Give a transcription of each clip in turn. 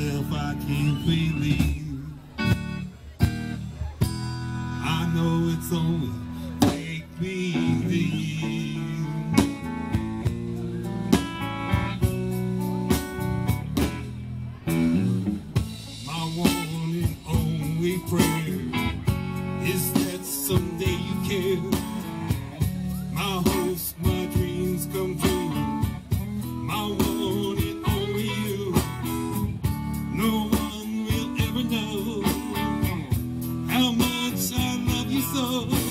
myself I can't believe. I know it's only soul.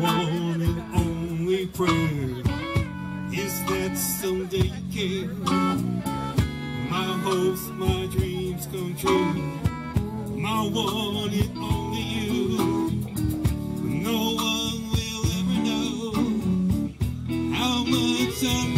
one and only prayer is that someday, you care. my hopes, my dreams come true. My one and only you. No one will ever know how much I